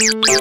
you